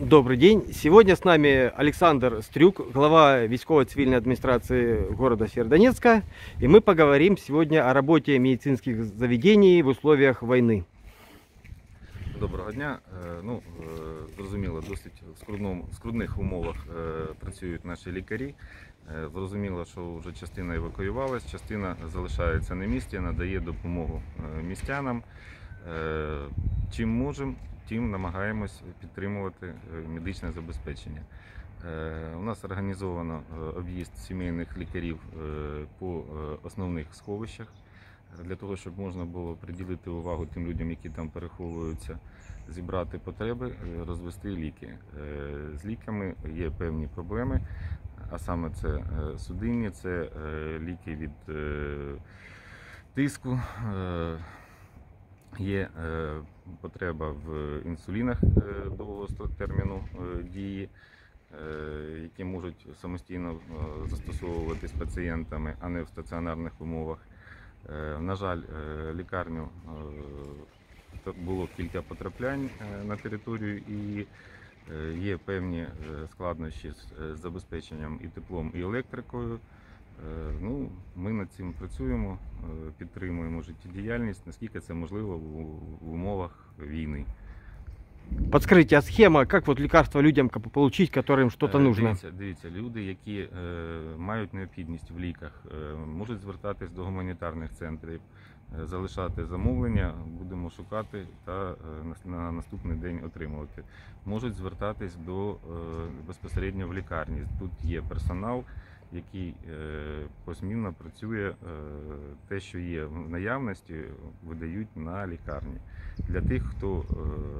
Добрый день. Сегодня с нами Александр Стрюк, глава військово-цивильной администрации города Северодонецка. И мы поговорим сегодня о работе медицинских заведений в условиях войны. Доброго дня. Е, Ну, е, зрозуміло, досить в скрудному, в скрудних умовах е, працюють наші лікарі. Е, Зрозуміло, що вже частина евакуювалась, частина залишається на місці, надає допомогу е, містянам. Е, Чим можемо, тим намагаємось підтримувати е, медичне забезпечення. Е, У нас організовано об'їзд сімейних лікарів по основних сховищах для того, щоб можна було приділити увагу тим людям, які там переховуються, зібрати потреби, розвести ліки. З ліками є певні проблеми, а саме це судинні, це ліки від тиску. Є е, потреба в інсулінах е, довгого терміну е, дії, які можуть самостійно застосовуватись пацієнтами, а не в стаціонарних умовах. На жаль, лікарню було кілька потраплянь на територію і є певні складнощі з забезпеченням і теплом, і електрикою. Ну, ми над цим працюємо, е, підтримуємо життєдіяльність, наскільки це можливо в умовах війни. Подскажите, а схема, как вот лекарства людям получить, которым что-то Е. Дивіться, дивіться, люди, які е, мають необхідність в ліках, е, можуть звертатись до гуманітарних центрів, е, залишати замовлення, будемо шукати та е, на- на наступний день отримувати. Можуть звертатись до е, безпосередньо в лікарні. Тут є персонал, який е, посмінно працює. е, Те, що є в наявності, видають на лікарні. Для тих, хто е,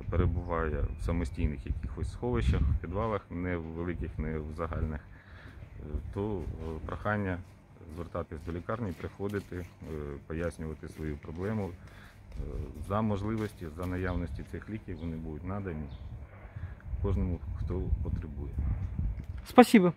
перебуває в самостійних якихось сховищах, підвалах, не в великих, не в загальних, то прохання звертатись до лікарні, приходити, пояснювати свою проблему. За можливості, за наявності цих ліків вони будуть надані кожному, хто потребує. Спасибо.